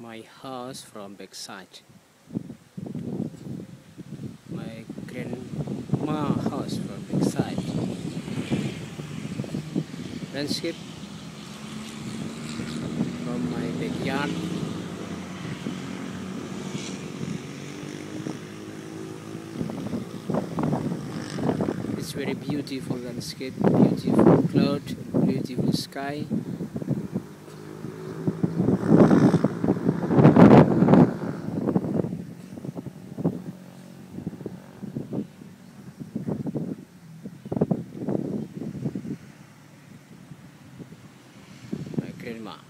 my house from backside. My grandma house from backside. Landscape from my backyard. It's very beautiful landscape, beautiful cloud, beautiful sky. Kerma.